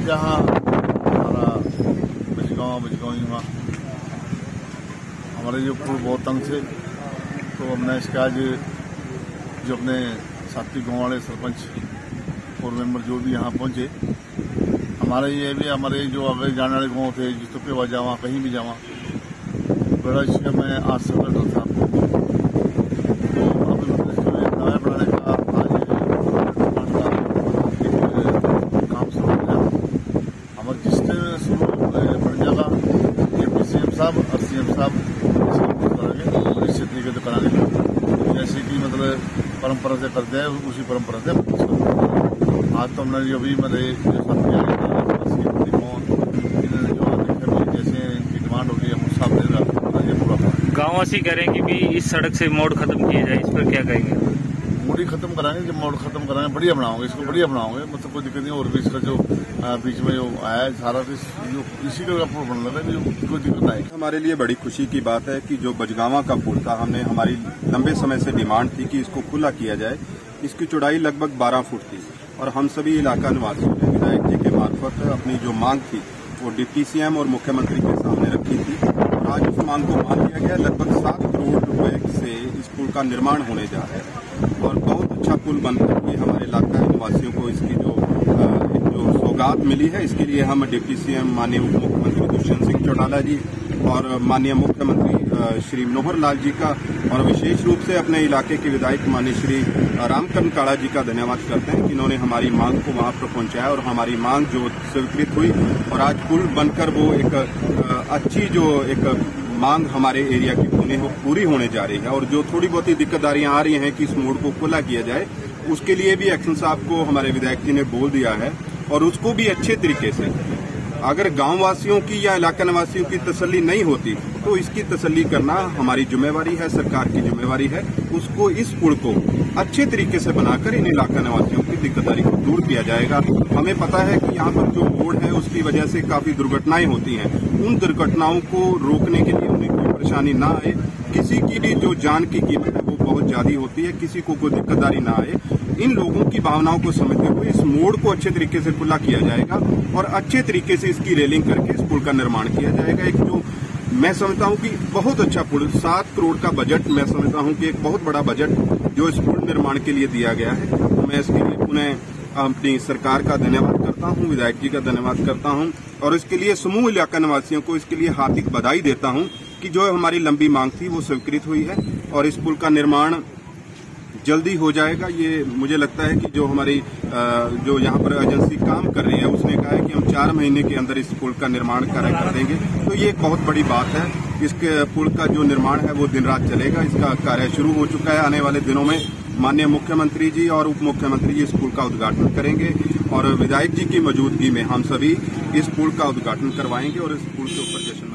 आज यहाँ हमारा बिजगांव बिजगांव में हमारे जो पुल बहुत तंग थे तो हमने इसका आज जो अपने साथी गाँव वाले सरपंच और मेंबर जो भी यहाँ पहुँचे, हमारे ये भी, हमारे जो अगर जाने वाले गाँव थे जिस पे वहाँ जावा कहीं भी जावा बड़ा इसका मैं आज से कर था तो अभी मतलब इसको एक नया बनाने का आज एक काम शुरू हो गया हमारे जिससे शुरू बन जाएगा ये पी सी एम साहब और सी एम साहब इसको करेंगे और इसी तरीके से कराएँगे जैसे कि मतलब परंपरा से करते हैं, उसी परंपरा से आज तो हमने जो भी मतलब जो देखा जैसे इनकी डिमांड होगी हम उस हिसाब से आज ये पूरा करेंगे। गाँववासी करें कि भी इस सड़क से मोड़ खत्म किया जाए, इस पर क्या कहेंगे मूडी खत्म कराएँगे, जब मोड़ खत्म कराएँगे, बढ़िया बनाओगे, इसको बढ़िया बनाओगे मतलब कोई दिक्कत नहीं, और भी इसका जो बीच में जो आया है सारा तो इस- जो इसी का पुल बन रहा है कोई दिक्कत नहीं हमारे लिए बड़ी खुशी की बात है कि जो बजगावा का पुल था, हमने, हमारी लंबे समय से डिमांड थी कि इसको खुला किया जाए। इसकी चौड़ाई लगभग 12 फुट थी, और हम सभी इलाका निवासियों ने विधायक जी के मार्फत अपनी जो मांग थी, वो डिप्टी सीएम और मुख्यमंत्री के सामने रखी थी। और आज उस मांग को मान लिया गया, लगभग सात करोड़ पुल का निर्माण होने जा रहा है। और बहुत अच्छा पुल बनकर ये हमारे इलाका निवासियों को इसकी जो जो सौगात मिली है, इसके लिए हम डिप्टी सीएम माननीय उप मुख्यमंत्री दुष्यंत सिंह चौटाला जी और माननीय मुख्यमंत्री श्री मनोहर लाल जी का और विशेष रूप से अपने इलाके के विधायक माननीय श्री रामकरण काड़ा जी का धन्यवाद करते हैं कि इन्होंने हमारी मांग को वहाँ पर पहुँचाया और हमारी मांग जो स्वीकृत हुई और आज पुल बनकर वो एक अच्छी जो एक मांग हमारे एरिया की पूरी हो, पूरी होने जा रही है और जो थोड़ी बहुत ही दिक्कतदारियाँ आ रही हैं कि इस मोड़ को खुला किया जाए उसके लिए भी एक्शन साहब को हमारे विधायक जी ने बोल दिया है और उसको भी अच्छे तरीके से अगर गाँव वासियों की या इलाका निवासियों की तसल्ली नहीं होती तो इसकी तसल्ली करना हमारी जिम्मेवारी है, सरकार की जिम्मेवारी है। उसको, इस पुल को अच्छे तरीके से बनाकर इन इलाका निवासियों की दिक्कतदारी को दूर किया जाएगा। हमें पता है कि यहाँ पर जो बोर्ड है, उसकी वजह से काफ़ी दुर्घटनाएँ होती हैं। उन दुर्घटनाओं को रोकने के लिए उन्हें कोई परेशानी ना आए। किसी की भी जो जान की कीमत है, वो बहुत ज़्यादा होती है, किसी को कोई दिक्कतदारी ना आए। इन लोगों की भावनाओं को समझते हुए इस मोड़ को अच्छे तरीके से खुला किया जाएगा और अच्छे तरीके से इसकी रेलिंग करके इस पुल का निर्माण किया जाएगा। एक जो मैं समझता हूँ कि बहुत अच्छा पुल, सात करोड़ का बजट मैं समझता हूँ कि एक बहुत बड़ा बजट जो इस पुल निर्माण के लिए दिया गया है। तो मैं इसके लिए पुनः अपनी सरकार का धन्यवाद करता हूँ, विधायक जी का धन्यवाद करता हूँ और इसके लिए समूह इलाका निवासियों को इसके लिए हार्दिक बधाई देता हूँ। कि जो हमारी लंबी मांग थी वो स्वीकृत हुई है और इस पुल का निर्माण जल्दी हो जाएगा। ये मुझे लगता है कि जो हमारी जो यहाँ पर एजेंसी काम कर रही है, उसने कहा है कि हम चार महीने के अंदर इस पुल का निर्माण कार्य कर देंगे। तो ये एक बहुत बड़ी बात है। इसके पुल का जो निर्माण है वो दिन रात चलेगा। इसका कार्य शुरू हो चुका है। आने वाले दिनों में माननीय मुख्यमंत्री जी और उप मुख्यमंत्री जी इस पुल का उद्घाटन करेंगे और विधायक जी की मौजूदगी में हम सभी इस पुल का उद्घाटन करवाएँगे और इस पुल के ऊपर जश्न